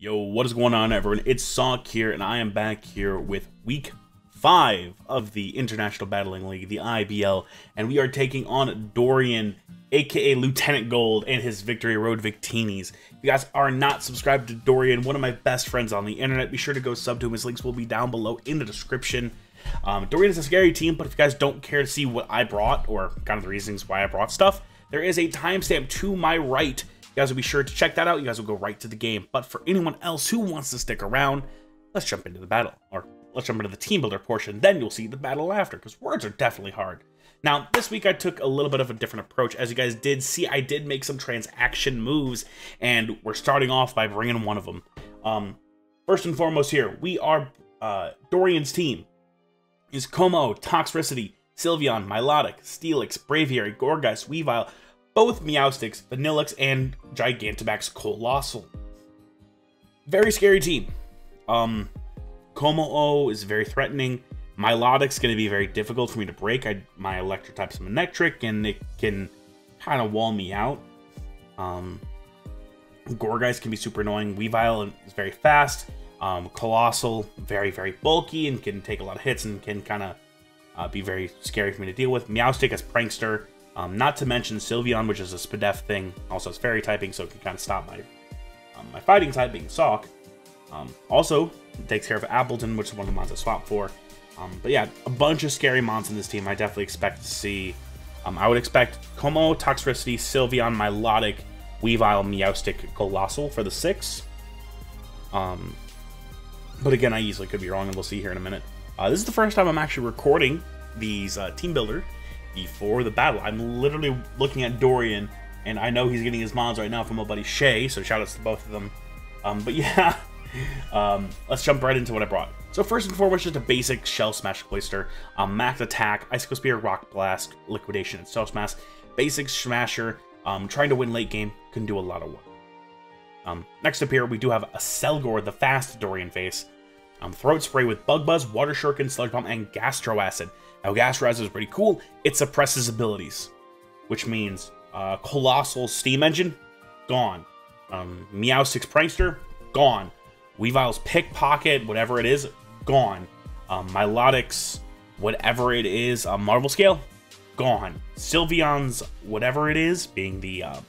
Yo, what is going on, everyone? It's Sawk here, and I am back here with week five of the International Battling League, the IBL, and we are taking on Dorian, aka Lieutenant Gold, and his Victory Road Victinis. If you guys are not subscribed to Dorian, one of my best friends on the internet, be sure to go sub to him. His links will be down below in the description. Um, Dorian is a scary team, but if you guys don't care to see what I brought, or kind of the reasons why I brought stuff, there is a timestamp to my right guys will be sure to check that out. You guys will go right to the game. But for anyone else who wants to stick around, let's jump into the battle. Or let's jump into the team builder portion. Then you'll see the battle after, because words are definitely hard. Now, this week I took a little bit of a different approach. As you guys did see, I did make some transaction moves, and we're starting off by bringing one of them. Um, first and foremost here, we are uh, Dorian's team. Is Como, Toxtricity, Sylveon, Milotic, Steelix, Braviary, Gourgeist, Weavile, both Meowstics, Vanilluxe, and Gigantamax Coalossal. Very scary team. Um, Kommo-o is very threatening. Milotic's going to be very difficult for me to break. I, my electric type's electric, and it can kind of wall me out. Um, Gourgeist can be super annoying. Weavile is very fast. Um, Coalossal, very, very bulky and can take a lot of hits and can kind of uh, be very scary for me to deal with. Meowstic as Prankster um, not to mention Sylveon, which is a Spadef thing, also has fairy typing, so it can kind of stop my um, my fighting type being Sawk. Um, also, takes care of Appletun, which is one of the mons I swap for. Um, but yeah, a bunch of scary mons in this team I definitely expect to see. Um, I would expect Como, Toxtricity, Sylveon, Milotic, Weavile, Meowstic, Coalossal for the six. Um, but again, I easily could be wrong, and we'll see here in a minute. Uh, this is the first time I'm actually recording these uh, team builder before the battle. I'm literally looking at Dorian, and I know he's getting his mods right now from my buddy Shay, so shout outs to both of them. Um, but yeah, um, let's jump right into what I brought. So first and foremost, just a basic Shell Smash Cloyster, um, Max Attack, Icicle Spear, Rock Blast, Liquidation, and Shell Smash. Basic Smasher, um, trying to win late game, can do a lot of work. Um, next up here, we do have a Selgor, the fast Dorian face. Um, throat Spray with Bug Buzz, Water Shuriken, Sludge Bomb, and Gastro Acid. Now, Gas is pretty cool. It suppresses abilities, which means uh, Coalossal Steam Engine, gone. Um, Meowstic's Prankster, gone. Weavile's Pickpocket, whatever it is, gone. Um, Milotic's whatever it is, uh, Marvel Scale, gone. Sylveon's whatever it is, being the uh,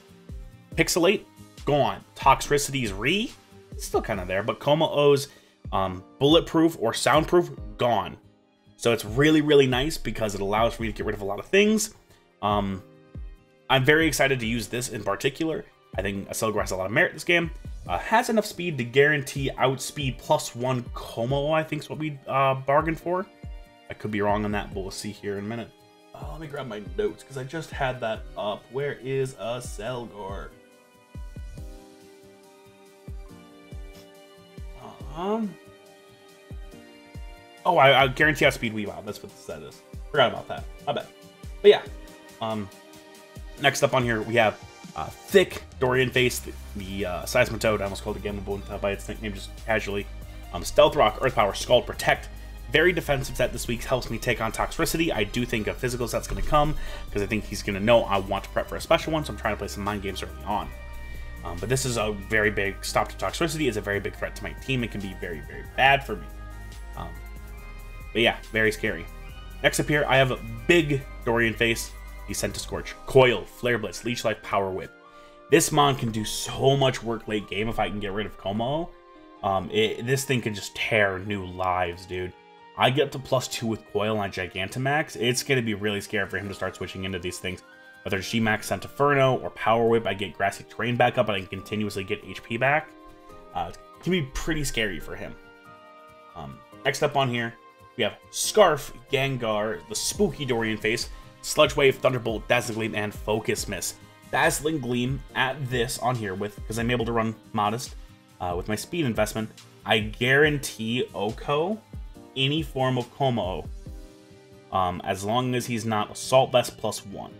Pixelate, gone. Toxtricity's Re, still kind of there, but Como-O's um, Bulletproof or Soundproof, gone. So it's really, really nice because it allows for me to get rid of a lot of things. Um, I'm very excited to use this in particular. I think Selgor has a lot of merit this game. Uh, has enough speed to guarantee outspeed plus one Como, I think is what we uh, bargained for. I could be wrong on that, but we'll see here in a minute. Uh, let me grab my notes because I just had that up. Where is Accelgor? Um, Oh, I, guarantee I speed Weavile. That's what that is. Forgot about that. I bet. But yeah. Um, next up on here, we have uh, Thick Dorian Face, the, the uh, Seismitoad. I almost called it Gamma by its nickname just casually. Um, Stealth Rock, Earth Power, Scald, Protect. Very defensive set this week. Helps me take on Toxtricity. I do think a physical set's going to come because I think he's going to know I want to prep for a special one, so I'm trying to play some mind games early on. Um, but this is a very big stop to Toxtricity. It's a very big threat to my team. It can be very, very bad for me. Um, but yeah, very scary. Next up here, I have a big Dorian face. He's Centiskorch. Coil, Flare Blitz, Leech Life, Power Whip. This Mon can do so much work late game if I can get rid of Como. Um, it, this thing can just tear new lives, dude. I get to plus two with Coil on Gigantamax. It's going to be really scary for him to start switching into these things. Whether it's G-Max Centiferno or Power Whip, I get Grassy Terrain back up and I can continuously get HP back. Uh, it can be pretty scary for him. Um, next up on here, we have Scarf, Gengar, the spooky Dorian face, Sludge Wave, Thunderbolt, Dazzling Gleam, and Focus Miss. Dazzling Gleam at this on here with, because I'm able to run Modest uh, with my speed investment, I guarantee OHKO any form of Como um, as long as he's not Assault Vest plus one.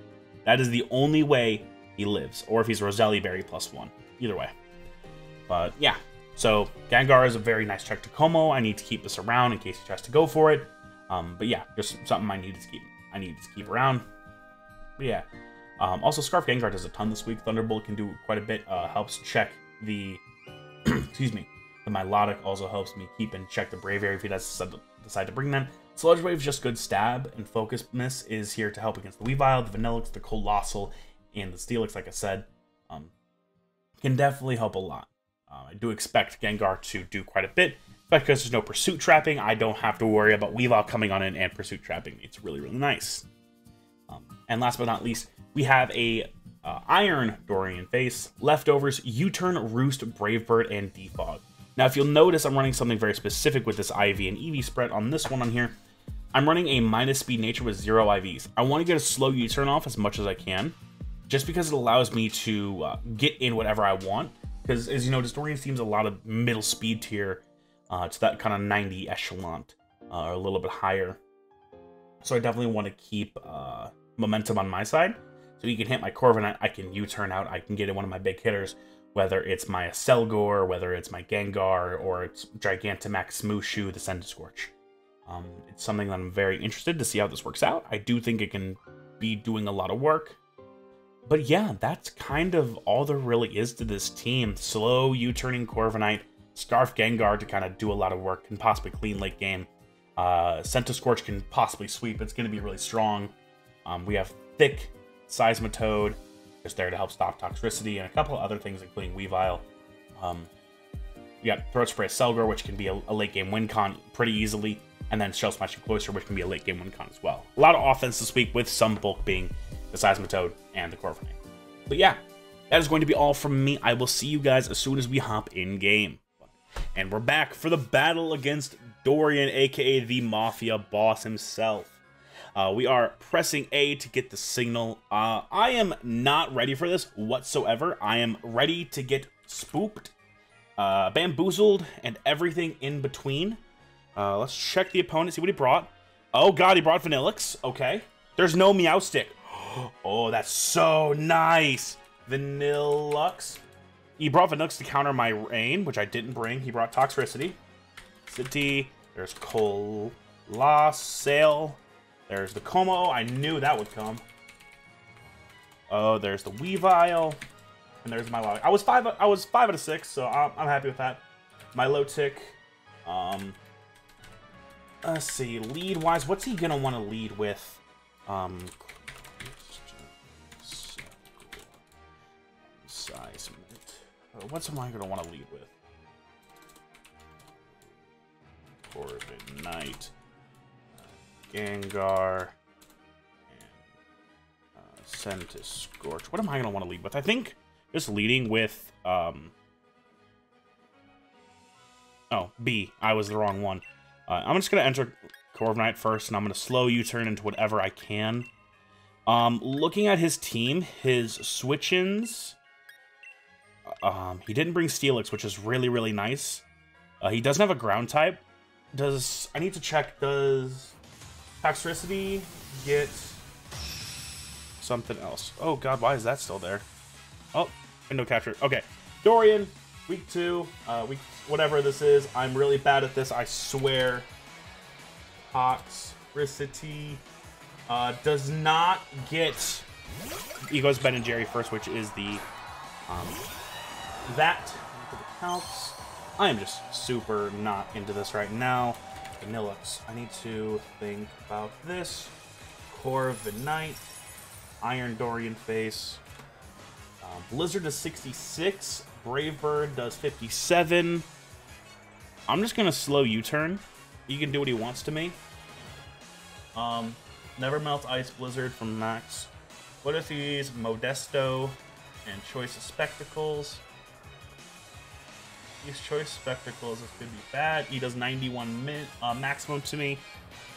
That is the only way he lives, or if he's Roseli Berry plus one. Either way. But yeah, so Gengar is a very nice check to Como. I need to keep this around in case he tries to go for it. Um, but yeah, just something I need to keep. I need to keep around. But yeah. Um, also, Scarf Gengar does a ton this week. Thunderbolt can do quite a bit. Uh, helps check the, excuse me, The Milotic also helps me keep and check the Braviary if he does decide to bring them. Sludge Wave is just good stab, and Focusness is here to help against the Weavile, the Vanilluxe, the Coalossal, and the Steelix, like I said. Um, can definitely help a lot. Uh, I do expect Gengar to do quite a bit, but because there's no Pursuit Trapping, I don't have to worry about Weavile coming on in and Pursuit Trapping. It's really, really nice. Um, and last but not least, we have a uh, Iron Dorian face, Leftovers, U-Turn, Roost, Brave Bird, and Defog. Now, if you'll notice, I'm running something very specific with this IV and EV spread on this one on here. I'm running a minus speed nature with zero IVs. I want to get a slow U-turn off as much as I can, just because it allows me to uh, get in whatever I want. Because as you know, Dorian seems a lot of middle speed tier uh, to that kind of 90 echelon, uh, or a little bit higher. So I definitely want to keep uh, momentum on my side. So you can hit my Corviknight, I can U-turn out, I can get in one of my big hitters, whether it's my Selgor, whether it's my Gengar, or it's Gigantamax Smooshu, the Centiskorch. Um, it's something that I'm very interested to see how this works out. I do think it can be doing a lot of work. But yeah, that's kind of all there really is to this team. Slow U-turning Corviknight, Scarf Gengar to kind of do a lot of work and possibly clean late game. Uh, Scorch can possibly sweep. It's going to be really strong. Um, we have Thick Seismitoad, just there to help stop Toxtricity, and a couple other things, including Weavile. Um, we got Throat Spray Selgor, which can be a, a late game win con pretty easily, and then Shell Smashing Cloyster, which can be a late game win con as well. A lot of offense this week, with some bulk being the Seismitoad and the Corviknight. But yeah, that is going to be all from me. I will see you guys as soon as we hop in game. And we're back for the battle against Dorian, aka the Mafia boss himself. Uh, we are pressing A to get the signal. Uh, I am not ready for this whatsoever. I am ready to get spooked, uh, bamboozled, and everything in between. Uh, let's check the opponent, see what he brought. Oh god, he brought Vanilluxe. Okay. There's no Meowstic. Oh, that's so nice. Vanilluxe. He brought Vanilluxe to counter my Rain, which I didn't bring. He brought Toxtricity. City. There's Coalossal. There's the Como. I knew that would come. Oh, there's the Weavile. And there's my log. I was five. I was five out of six, so I'm, I'm happy with that. Milotic. Um, let's see. Lead wise, what's he gonna want to lead with? Um, What's am I gonna want to lead with? Corviknight. Gengar, and uh, Centiskorch. What am I going to want to lead with? I think just leading with... Um... Oh, B. I was the wrong one. Uh, I'm just going to enter Corviknight first, and I'm going to slow U-turn into whatever I can. Um, looking at his team, his switch-ins... Um, he didn't bring Steelix, which is really, really nice. Uh, he doesn't have a ground type. Does... I need to check, does... Toxtricity, get something else. Oh god, why is that still there? Oh, window capture. Okay, Dorian, week two, uh, week whatever this is. I'm really bad at this, I swear. Toxtricity uh, does not get Ego's Ben and Jerry first, which is the um, that helps. I am just super not into this right now. Vanilluxe. I need to think about this. Corviknight. Iron Dorian face. Uh, Blizzard does 66. Brave Bird does 57. I'm just going to slow U-turn. He can do what he wants to me. Um, Never Melt Ice Blizzard from Max. What if he's Modesto and Choice of Spectacles? These choice spectacles, could be bad. He does 91 min uh, maximum to me,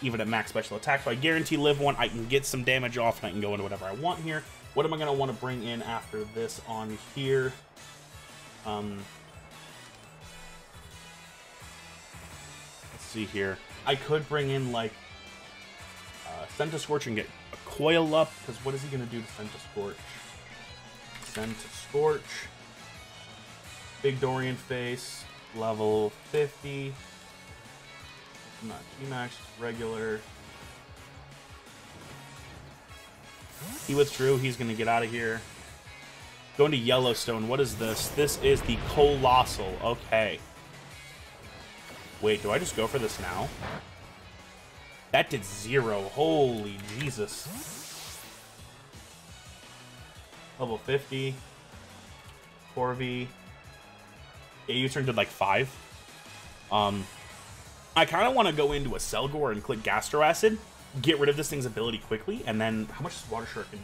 even at max special attack. So I guarantee live one, I can get some damage off and I can go into whatever I want here. What am I going to want to bring in after this on here? Um, let's see here. I could bring in like uh, scorch and get a coil up, because what is he going to do to Centiskorch? Send to Scorch. Big Dorian face, level 50. Not G-Max, regular. He withdrew, he's gonna get out of here. Going to Yellowstone, what is this? This is the Coalossal. okay. Wait, do I just go for this now? That did zero. Holy Jesus. Level 50. Corvi. Yeah, U-turn did like five. Um, I kind of want to go into a Selgor and click Gastro Acid, get rid of this thing's ability quickly, and then how much is Water Shuriken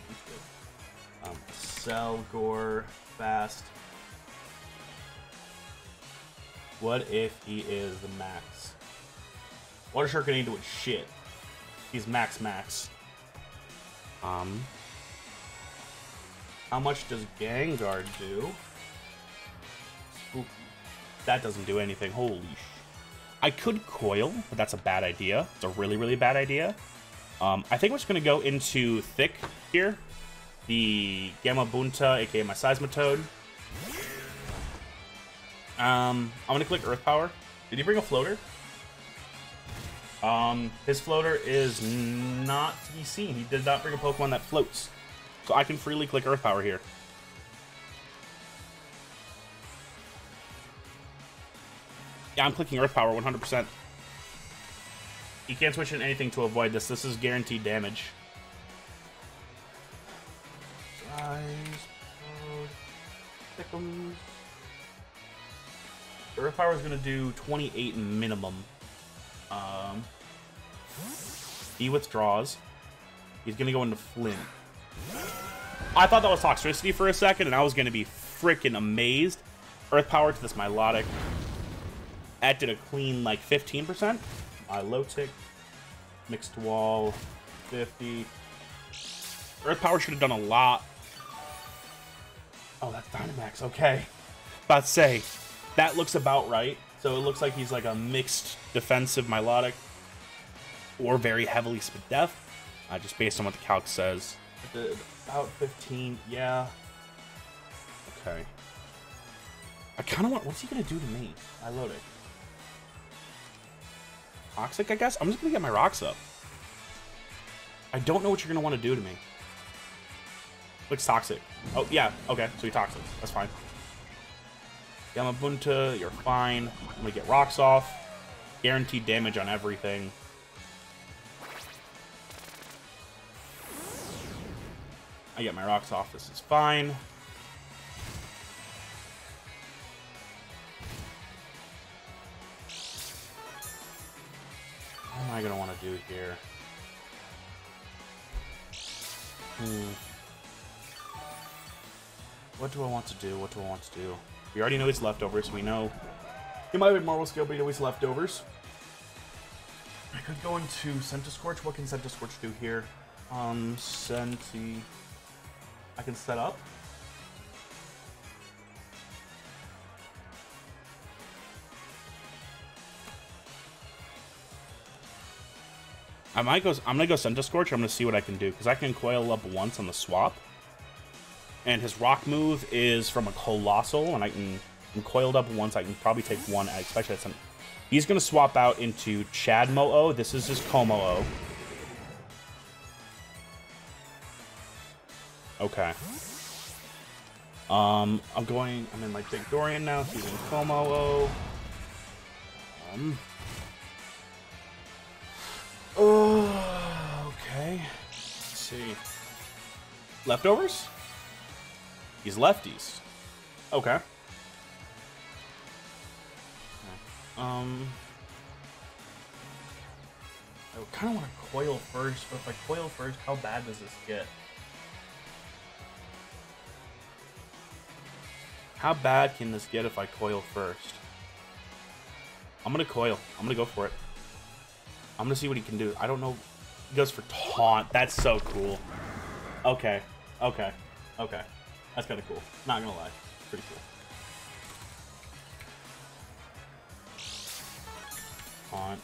Um, Selgor fast. What if he is the max? Water Shuriken ain't doing shit. He's max max. Um, how much does Gengar do? That doesn't do anything. Holy sh... I could Coil, but that's a bad idea. It's a really, really bad idea. Um, I think we're just going to go into Thick here. The Gamabunta, aka my Seismitoad. Um, I'm going to click Earth Power. Did he bring a floater? Um, his floater is not to be seen. He did not bring a Pokemon that floats. So I can freely click Earth Power here. Yeah, I'm clicking Earth Power 100%. You can't switch in anything to avoid this. This is guaranteed damage. Earth Power is going to do 28 minimum. Um, he withdraws. He's going to go into Flint. I thought that was Toxtricity for a second, and I was going to be freaking amazed. Earth Power to this Milotic. That did a clean, like, 15%. Milotic. Mixed Wall. 50. Earth Power should have done a lot. Oh, that's Dynamax. Okay. About to say, that looks about right. So it looks like he's like a mixed defensive Milotic or very heavily Spadef, uh, just based on what the calc says. About 15, yeah. Okay. I kind of want, what's he going to do to me? Milotic. Toxic, I guess? I'm just going to get my rocks up. I don't know what you're going to want to do to me. Looks toxic. Oh, yeah. Okay, so he toxic. That's fine. Gamabunta, you're fine. I'm gonna get rocks off. Guaranteed damage on everything. I get my rocks off. This is fine. Am I gonna want to do here? Hmm. What do I want to do? What do I want to do? We already know he's leftovers. We know he might have Marvel Scale, but he always leftovers. I could go into Centiskorch. What can Centiskorch do here? Um, Senti. I can set up. I might go. I'm gonna go Centiskorch. I'm gonna see what I can do because I can coil up once on the swap and his rock move is from a colossal, and I can I'm coiled up once. I can probably take one, especially at some. He's gonna swap out into Chad Mo-O. This is his Kommo-o. Okay. Um, I'm going. I'm in like Big Dorian now. He's in Kommo-o. Um. Oh, okay. Let's see. Leftovers? He's lefties. Okay. Um, I kind of want to coil first, but if I coil first, how bad does this get? How bad can this get if I coil first? I'm gonna coil. I'm gonna go for it. I'm gonna see what he can do. I don't know. He goes for taunt. That's so cool. Okay. Okay. Okay. That's kind of cool. Not gonna lie. Pretty cool. Haunt.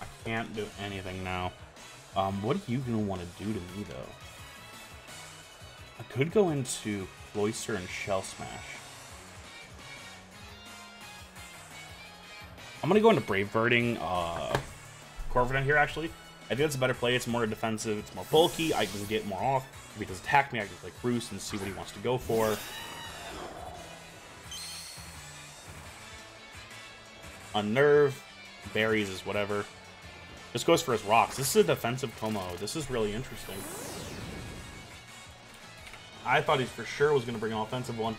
I can't do anything now. Um, what are you gonna want to do to me, though? I could go into Cloyster and Shell Smash. I'm gonna go into Brave Birding uh, Corviknight here, actually. I think that's a better play. It's more defensive. It's more bulky. I can get more off. If he does attack me, I can play Bruce and see what he wants to go for. Unnerve. Berries is whatever. Just goes for his rocks. This is a defensive Como. This is really interesting. I thought he for sure was going to bring an offensive one.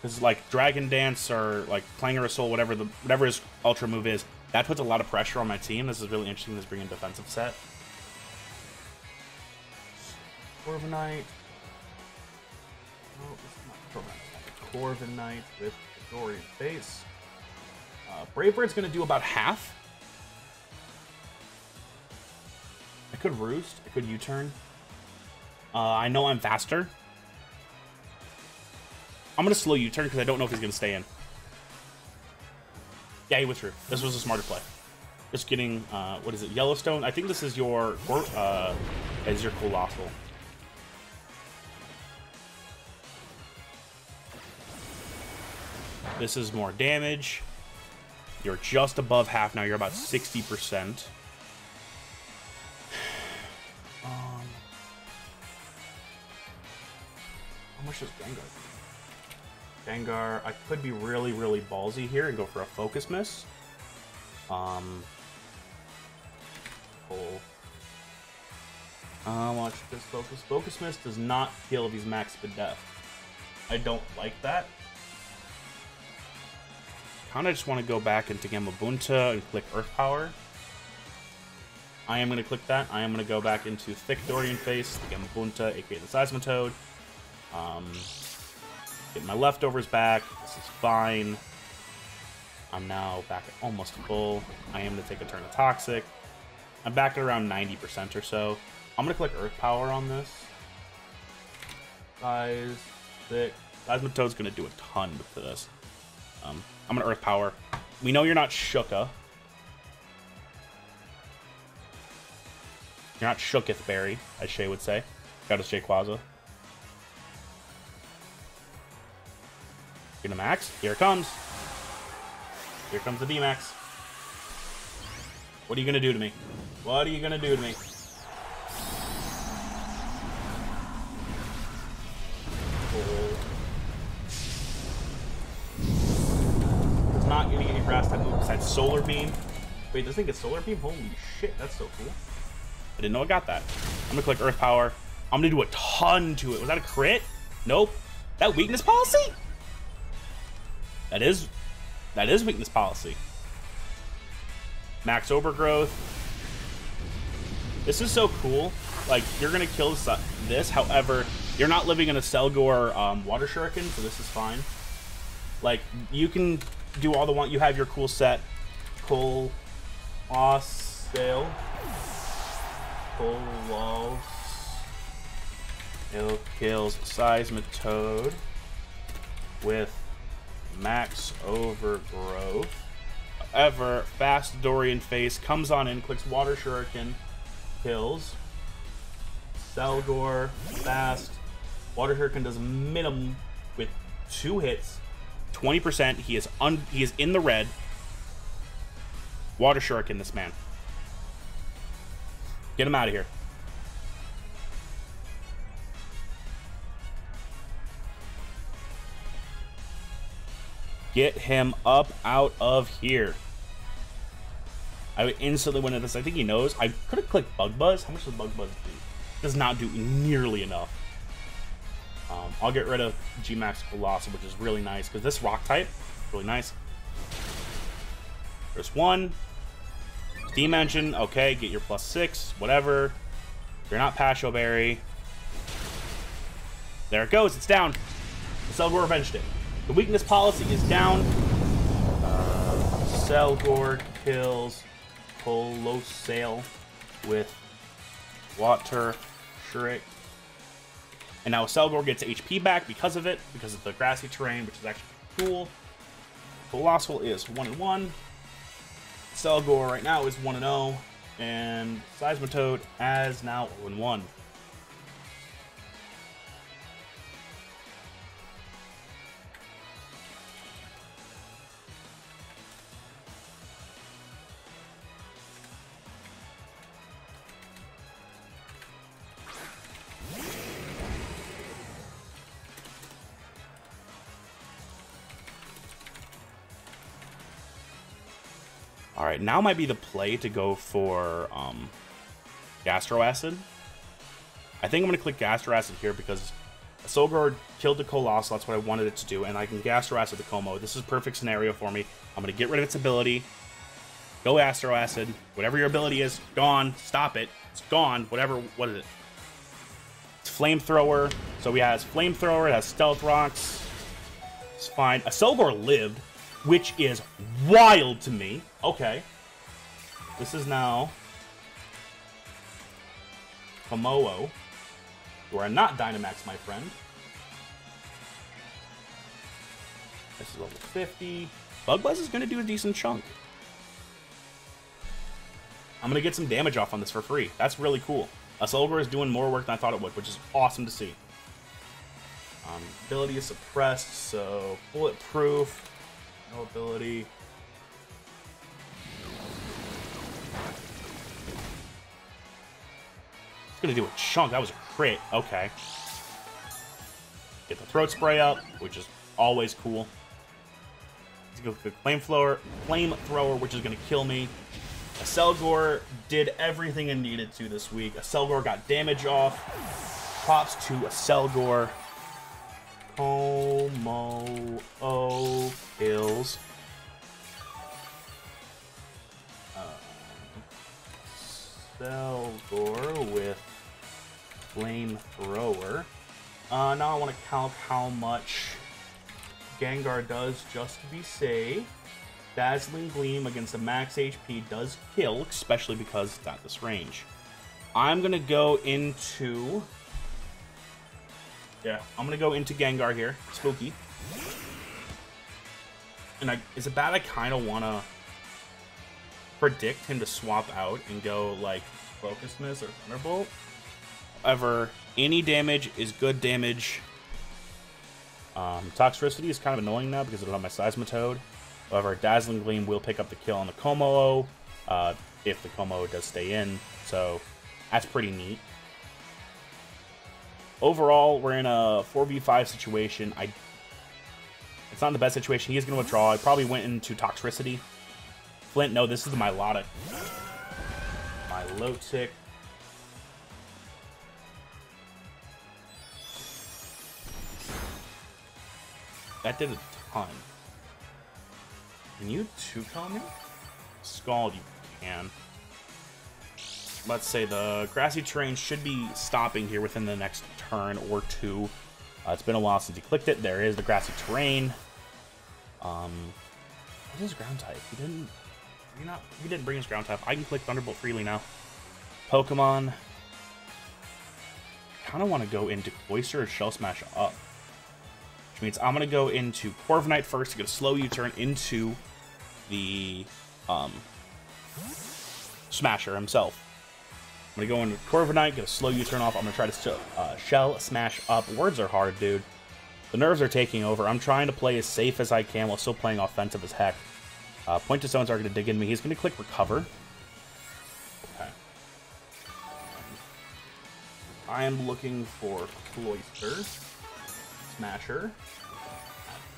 Because like Dragon Dance or like Clangor Soul, whatever the whatever his ultra move is, that puts a lot of pressure on my team. This is really interesting. This bringing defensive set. Corviknight. Oh, this Corviknight. With Dorian face. Uh, Brave Bird's going to do about half. I could Roost. I could U-turn. Uh, I know I'm faster. I'm going to slow U-turn because I don't know if he's going to stay in. Yeah, he withdrew. This was a smarter play. Just getting, uh, what is it, Yellowstone? I think this is your, uh, is your Coalossal. This is more damage. You're just above half now. You're about 60%. Um, how much does Gengar? Gengar, I could be really, really ballsy here and go for a Focus Miss. Um, pull. Uh, watch this Focus. Focus Miss does not kill these he's max to death. I don't like that kind of just want to go back into Gamabunta and click Earth Power. I am going to click that. I am going to go back into Thick Dorian Face, the Gamabunta, aka the Seismitoad. Um, get my leftovers back. This is fine. I'm now back at almost full. I am going to take a turn of Toxic. I'm back at around 90% or so. I'm going to click Earth Power on this. Guys, thick. Seismitoad's going to do a ton to this. Um, I'm gonna Earth Power. We know you're not Shuca. You're not Shooketh Berry, as Shay would say. Got a Quaza. Gonna max. Here it comes. Here comes the B-Max. What are you gonna do to me? What are you gonna do to me? Oh. not getting any grass type move besides Solar Beam. Wait, does this thing gets Solar Beam? Holy shit, that's so cool. I didn't know I got that. I'm gonna click Earth Power. I'm gonna do a ton to it. Was that a crit? Nope. That weakness policy? That is, that is weakness policy. Max Overgrowth. This is so cool. Like, you're gonna kill this, however, you're not living in a Selgor um, Water Shuriken, so this is fine. Like, you can do all the one. You have your cool set. Cool. Cole Osdale. Colos. It kills Seismitoad with max overgrowth. Ever, fast Dorian face comes on in, clicks Water Shuriken, kills. Selgor, fast. Water Shuriken does minimum with two hits 20%. He is un he is in the red. Water Shuriken, this man. Get him out of here. Get him up out of here. I would instantly win at this. I think he knows. I could have clicked Bug Buzz. How much does Bug Buzz do? Does not do nearly enough. Um, I'll get rid of G-Max Coalossal, which is really nice, because this rock type really nice. There's one. Steam Engine, okay, get your plus six, whatever. You're not Passho Berry. There it goes, it's down. Selgor avenged it. The weakness policy is down. Selgor kills Coalossal with Water Shriek and now Selgor gets HP back because of it, because of the grassy terrain, which is actually cool. Coalossal is 1 and 1. Selgor right now is 1 and 0. And Seismitoad as now 0 and 1. Now might be the play to go for um, Gastro Acid. I think I'm going to click Gastro Acid here because Solgor killed the Coalossal. That's what I wanted it to do. And I can Gastro Acid the Como. This is a perfect scenario for me. I'm going to get rid of its ability. Go Astro Acid. Whatever your ability is, gone. Stop it. It's gone. Whatever. What is it? It's Flamethrower. So we has Flamethrower. It has Stealth Rocks. It's fine. Accelgor lived, which is wild to me. Okay. This is now Kommo-o. You are not Dynamax, my friend. This is level 50. Bug Buzz is going to do a decent chunk. I'm going to get some damage off on this for free. That's really cool. Accelgor is doing more work than I thought it would, which is awesome to see. Um, ability is suppressed, so bulletproof. No ability. Gonna do a chunk. That was a crit. Okay. Get the throat spray up, which is always cool. Let's go with the flamethrower, flamethrower, which is gonna kill me. Accelgor did everything it needed to this week. Accelgor got damage off. Props to Accelgor. Kommo-o kills. Um, Selgor with Flamethrower. Uh, now I want to count how much Gengar does just to be safe. Dazzling Gleam against a max HP does kill, especially because it's at this range. I'm going to go into... Yeah, I'm going to go into Gengar here. Spooky. And I, is it bad I kind of want to predict him to swap out and go, like, Focus Miss or Thunderbolt? However, any damage is good damage. Um, Toxtricity is kind of annoying now because I don't have my Seismitoad. However, Dazzling Gleam will pick up the kill on the Kommo-o uh, if the Kommo-o does stay in, so that's pretty neat. Overall, we're in a 4v5 situation. I, It's not the best situation. He is going to withdraw. I probably went into Toxtricity. Flint, no, this is the Milotic. Milotic. That did a ton. Can you two-call me? Scald, you can. Let's say the grassy terrain should be stopping here within the next turn or two. Uh, it's been a while since he clicked it. There is the grassy terrain. Um, what is ground type? He didn't. You not. He didn't bring his ground type. I can click Thunderbolt freely now. Pokemon. Kind of want to go into Cloyster or Shell Smash up, means I'm gonna go into Corviknight first to get a slow U-turn into the um, Smasher himself. I'm gonna go into Corviknight, get a slow U-turn off. I'm gonna try to uh, Shell Smash up. Words are hard, dude. The nerves are taking over. I'm trying to play as safe as I can while still playing offensive as heck. Uh, point to stones are going to dig in me. He's going to click recover. Okay. I am looking for Cloyster, Smasher,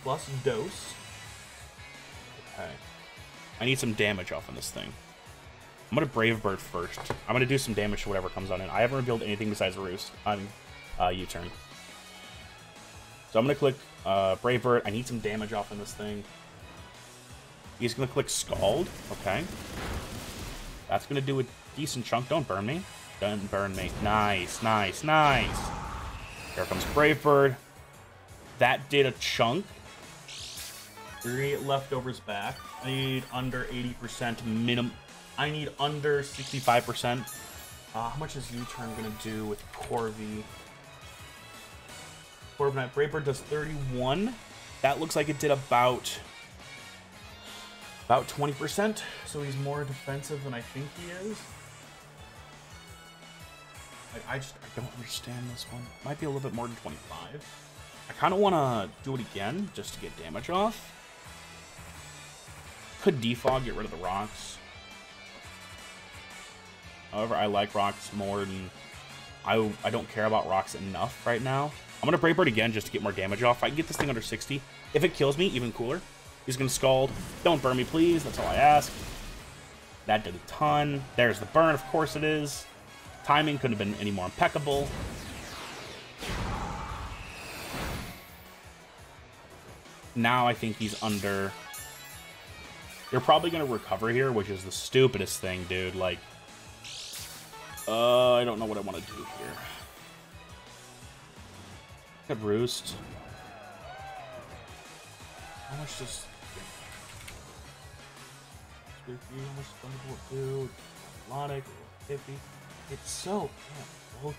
plus Dose. Okay. I need some damage off on this thing. I'm to Brave Bird first. I'm to do some damage to whatever comes on in. I haven't revealed anything besides Roost on uh, U-turn. So I'm to click uh, Brave Bird. I need some damage off on this thing. He's to click Scald. Okay. That's to do a decent chunk. Don't burn me. Don't burn me. Nice, nice, nice. Here comes Brave Bird. That did a chunk. Three leftovers back. I need under 80% minimum. I need under 65%. Uh, how much is U-turn going to do with Corvi? Corviknight Brave Bird does 31. That looks like it did about about 20%, so he's more defensive than I think he is. Like, I just, I don't understand this one. Might be a little bit more than 25. I kind of want to do it again, just to get damage off. Could defog, get rid of the rocks. However, I like rocks more than... I, I don't care about rocks enough right now. I'm going to Brave Bird again just to get more damage off. I can get this thing under 60. If it kills me, even cooler. He's going to Scald. Don't burn me, please. That's all I ask. That did a ton. There's the burn, of course it is. Timing couldn't have been any more impeccable. Now I think he's under... You're probably going to recover here, which is the stupidest thing, dude. Like, uh, I don't know what I want to do here. Could roost. How much does... How much Thunderbolt do? Milotic, 50. It's so... Yeah,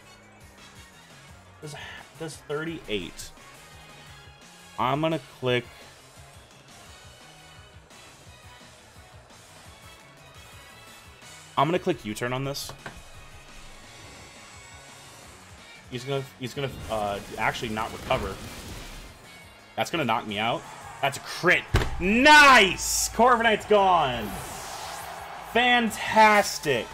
does, does 38. I'm gonna click... I'm gonna click U-turn on this. He's gonna he's gonna uh, actually not recover. That's gonna knock me out. That's a crit. Nice! Corviknight's gone. Fantastic.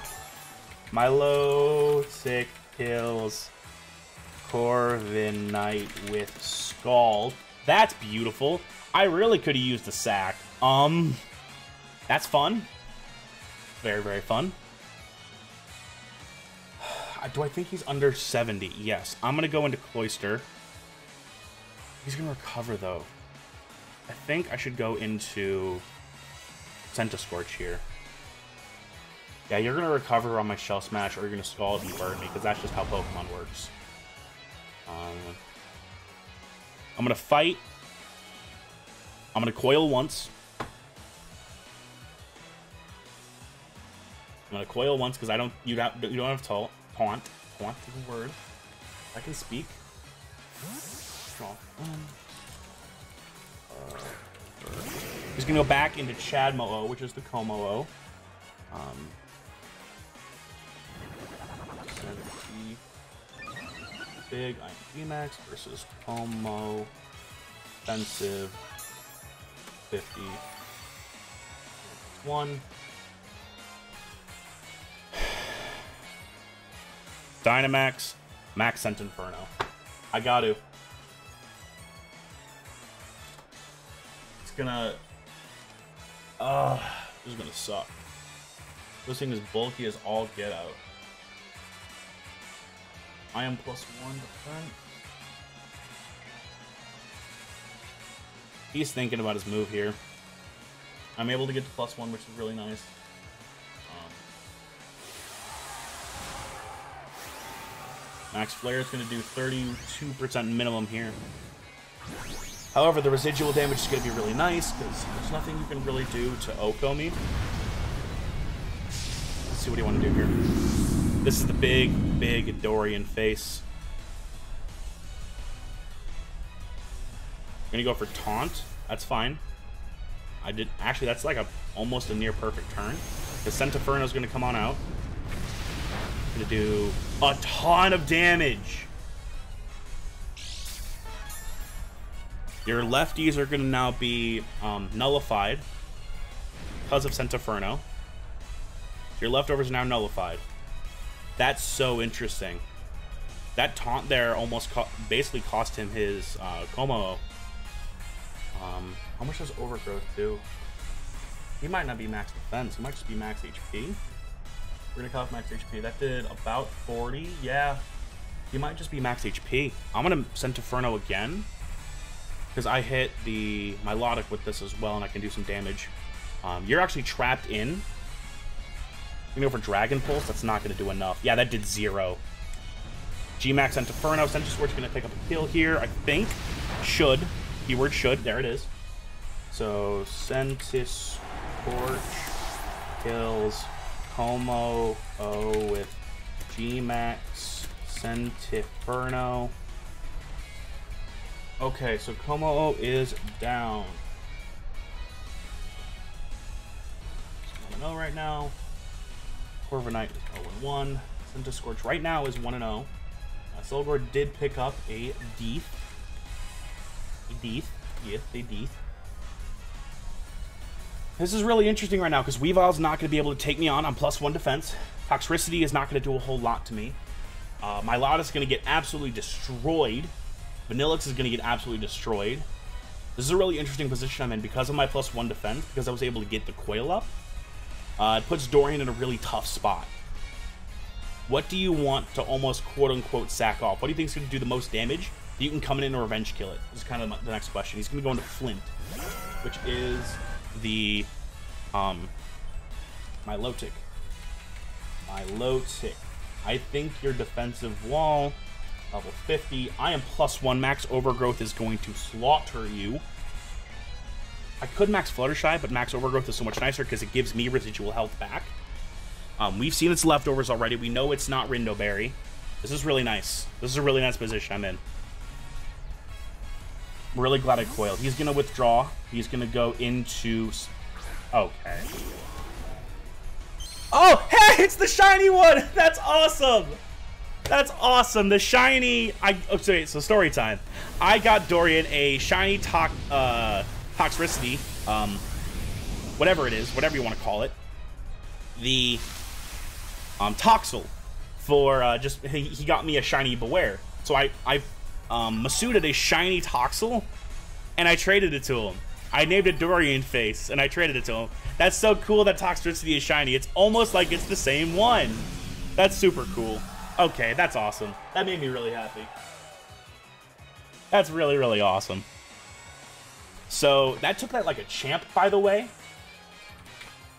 My low tick kills Corviknight with Scald. That's beautiful. I really could have used the sack. Um, that's fun. Very, very fun. Do I think he's under 70? Yes. I'm going to go into Cloyster. He's going to recover, though. I think I should go into Centiskorch here. Yeah, you're going to recover on my Shell Smash, or you're going to Scald and burn me, because that's just how Pokemon works. Um, I'm going to fight. I'm going to Coil once. I'm going to Coil once, because I don't, you don't, you don't have Taunt. Taunt. Taunt is a word. I can speak. Uh, he's gonna go back into Chadmo-O, which is the Kommo-o. Um, big IMG Max versus Como. Offensive. 50. One. Dynamax, Max Sent Inferno. I got to. It's gonna... Uh, this is gonna suck. This thing is bulky as all get out. I am plus one defense. He's thinking about his move here. I'm able to get to plus one, which is really nice. Um, Max Flare is going to do 32% minimum here. However, the residual damage is going to be really nice, because there's nothing you can really do to. Let's see what you want to do here. This is the big, big Dorian face. I'm to go for Taunt. That's fine. I did Actually, that's like a almost a near perfect turn. The going to come on out. Gonna do a ton of damage. Your lefties are gonna now be um, nullified because of Centinferno. Your leftovers are now nullified. That's so interesting. That taunt there almost co basically cost him his uh, Como. Um, how much does Overgrowth do? He might not be max defense. He might just be max HP. We're gonna cut off max HP. That did about 40. Yeah. He might just be max HP. I'm gonna send Inferno again. Because I hit the Milotic with this as well, and I can do some damage. Um, you're actually trapped in. You go for Dragon Pulse, that's not gonna do enough. Yeah, that did zero. G-Max sent Inferno. Centiskorch gonna pick up a kill here, I think. Should. Keyword should. There it is. So, Centiskorch kills Como O with G-Max, Centinferno. Okay, so Kommo-o is down. 1-0 right now. Corviknight is 0-1. scorch right now is 1-0. Uh, Silgor did pick up a Deeth. A Deeth. Yes, a Deeth. This is really interesting right now because Weavile's not going to be able to take me on on plus one defense. Toxtricity is not going to do a whole lot to me. Uh, is going to get absolutely destroyed. Vanilluxe is going to get absolutely destroyed. This is a really interesting position I'm in because of my plus one defense, because I was able to get the Coil up. Uh, it puts Dorian in a really tough spot. What do you want to almost quote-unquote sack off? What do you think is going to do the most damage? You can come in and revenge kill it. This is kind of the next question. He's going to go into Flint, which is the um, Milotic. My low tick. I think your defensive wall, level 50. I am plus one. Max Overgrowth is going to slaughter you. I could max Flutterby, but max Overgrowth is so much nicer because it gives me residual health back. Um, we've seen its leftovers already. We know it's not Rindo Berry. This is really nice. This is a really nice position I'm in. I'm really glad I coiled. He's going to withdraw. He's going to go into... Okay. Oh, hey, it's the shiny one. That's awesome. That's awesome. The shiny. I. Oh, sorry. So story time. I got Dorian a shiny talk. uh, Toxtricity. Um, whatever it is, whatever you want to call it. The um Toxel for uh, just he, he got me a shiny Bewear. So I I um Masuda a shiny Toxel, and I traded it to him. I named it Dorian Face, and I traded it to him. That's so cool that Toxtricity is shiny. It's almost like it's the same one. That's super cool. Okay, that's awesome. That made me really happy. That's really, really awesome. So, that took that like a champ, by the way.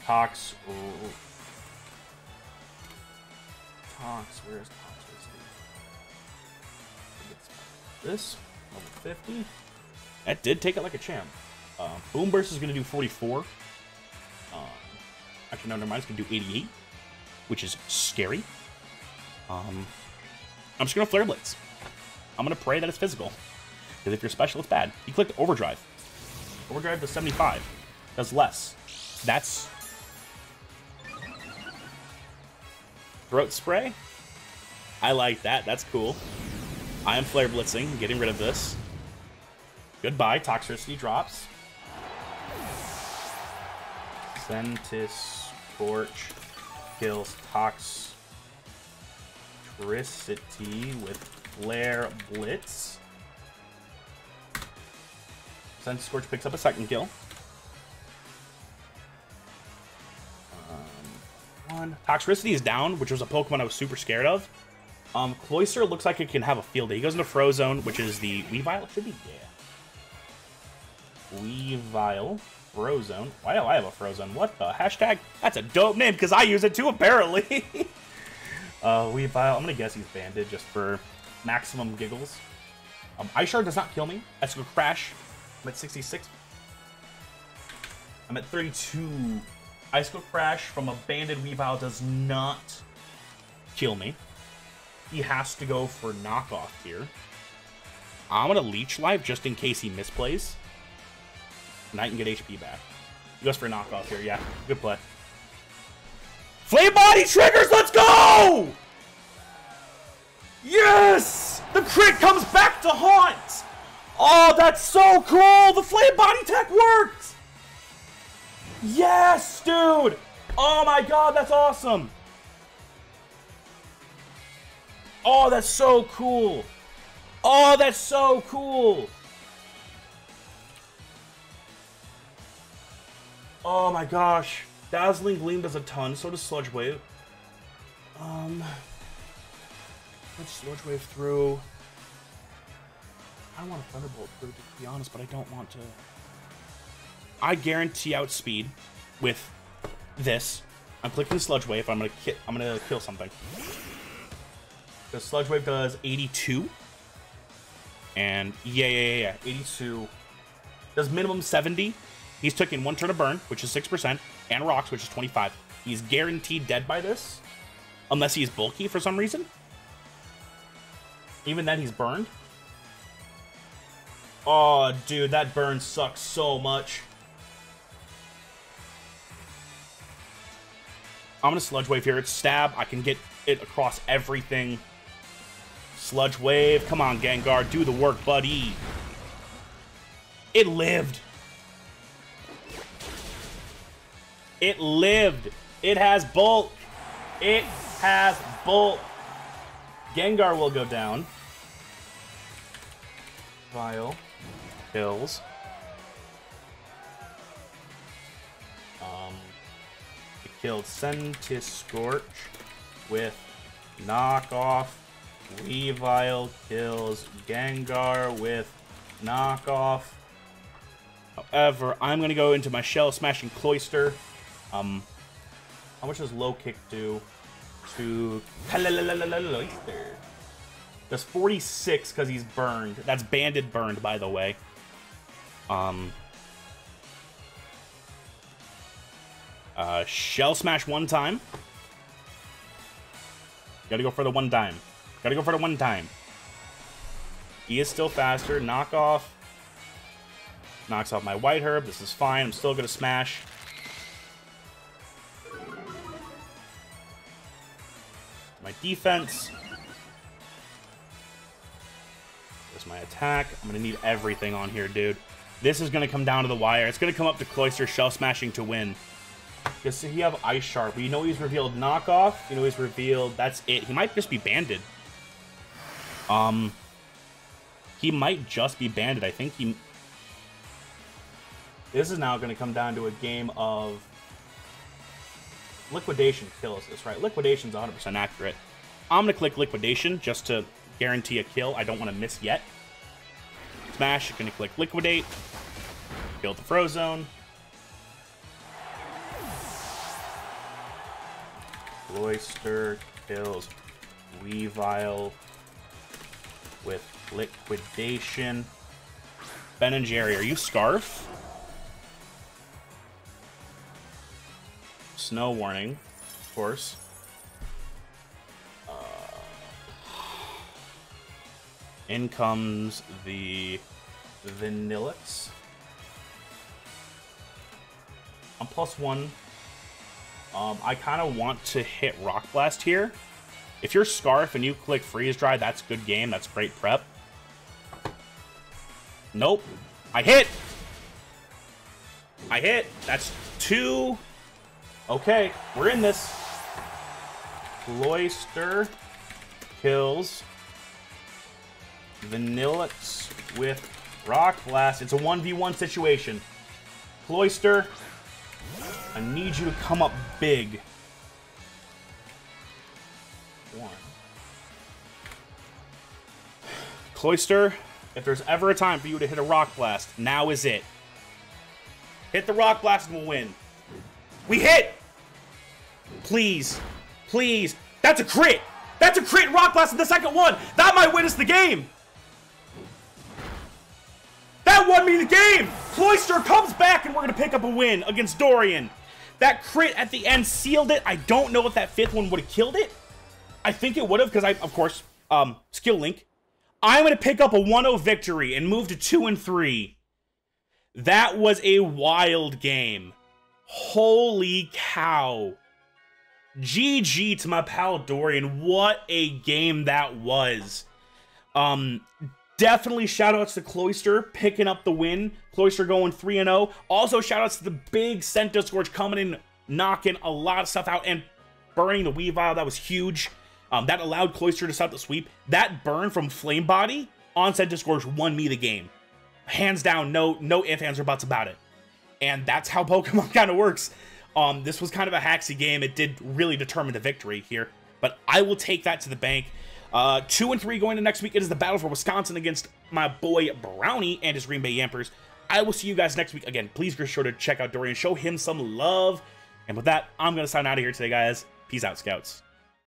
Tox... Tox, where's Toxtricity? This, level 50. That did take it like a champ. Uh, Boomburst is going to do 44. Um, actually, no, never mind. It's going to do 88, which is scary. Um, I'm just going to Flare Blitz. I'm going to pray that it's physical. Because if you're special, it's bad. You click Overdrive. Overdrive does 75. Does less. That's... Throat Spray? I like that. That's cool. I am Flare Blitzing, getting rid of this. Goodbye. Toxtricity drops. Sentis Scorch kills Toxtricity with Flare Blitz. Centiskorch picks up a second kill. Um, one. Toxtricity is down, which was a Pokemon I was super scared of. Um, Cloyster looks like it can have a field day. He goes into Frozone, which is the Weavile. Should be, yeah. Weavile. Frozone. Why do I have a Frozone? What the? Hashtag? That's a dope name because I use it too, apparently. uh, Weavile. I'm going to guess he's banded just for maximum giggles. Um, Ice Shard does not kill me. Let's go Crash. I'm at 66. I'm at 32. Icicle Crash from a banded Weavile does not kill me. He has to go for knockoff here. I'm going to Leech Life just in case he misplays. And I can get HP back. He goes for knockoff here. Yeah, good play. Flame Body triggers! Let's go! Yes! The crit comes back to haunt! Oh, that's so cool! The Flame Body tech worked! Yes, dude! Oh my god, that's awesome! Oh, that's so cool! Oh, that's so cool! Oh my gosh. Dazzling Gleam does a ton, so does Sludge Wave. Um, let's Sludge Wave through. I want a Thunderbolt to be honest, but I don't want to. I guarantee outspeed with this. I'm clicking Sludge Wave. I'm gonna I'm gonna kill something. The Sludge Wave does 82. And yeah, yeah, yeah, yeah. 82. Does minimum 70. He's taking one turn of burn, which is 6%, and rocks, which is 25. He's guaranteed dead by this, unless he's bulky for some reason. Even then, he's burned. Oh, dude, that burn sucks so much. I'm gonna Sludge Wave here. It's Stab. I can get it across everything. Sludge Wave. Come on, Gengar. Do the work, buddy. It lived. It lived. It has bulk. It has bulk. Gengar will go down. Vile. Kills. Um, killed Centiskorch with knockoff. Weavile kills Gengar with knockoff. However, I'm going to go into my Shell Smashing Cloyster. Um, how much does Low Kick do to Cloyster? Does 46 because he's burned. That's banded burned, by the way. Um, uh, Shell Smash one time. Gotta go for the one time. Gotta go for the one time. He is still faster. Knock off. Knocks off my White Herb. This is fine. I'm still gonna smash. My defense. There's my attack. I'm to need everything on here, dude. This is going to come down to the wire. It's going to come up to Cloyster Shell Smashing to win. Because he have Ice Shard. You know he's revealed Knockoff. You know he's revealed... That's it. He might just be Banded. Um... He might just be Banded. I think he... This is now going to come down to a game of... Liquidation kills this, right? Liquidation's 100% accurate. I'm going to click Liquidation just to guarantee a kill. I don't want to miss yet. Smash, going to click Liquidate. Kill the Frozone. Cloyster kills Weavile with Liquidation. Ben and Jerry, are you Scarf? Snow warning, of course. Uh, in comes the Vanilluxe. I'm plus one. Um, I kind of want to hit Rock Blast here. If you're Scarf and you click Freeze Dry, that's good game. That's great prep. Nope. I hit! I hit! That's two. Okay, we're in this. Cloyster kills Vanilluxe with Rock Blast. It's a 1v1 situation. Cloyster, I need you to come up big. One. Cloyster, if there's ever a time for you to hit a Rock Blast, now is it. Hit the Rock Blast and we'll win. We hit! Please. Please. That's a crit! That's a crit Rock Blast in the second one! That might win us the game! That won me the game! Cloyster comes back and we're to pick up a win against Dorian. That crit at the end sealed it. I don't know if that fifth one would have killed it. I think it would have because I, of course, um, skill link. I'm going to pick up a 1-0 victory and move to 2 and 3. That was a wild game. Holy cow. GG to my pal Dorian. What a game that was. Um, Definitely shoutouts to Cloyster picking up the win. Cloyster going 3 0. Also, shoutouts to the big Centiskorch coming in, knocking a lot of stuff out and burning the Weavile. That was huge. Um, that allowed Cloyster to stop the sweep. That burn from Flame Body on Centiskorch won me the game. Hands down, no no ifs, ands, or buts about it. And that's how Pokemon kind of works. Um, this was kind of a haxy game. It did really determine the victory here. But I will take that to the bank. Uh, two and three going to next week. It is the battle for Wisconsin against my boy Brownie and his Green Bay Yampers. I will see you guys next week. Again, please be sure to check out Dorian, show him some love. And with that, I'm going to sign out of here today, guys. Peace out, Scouts.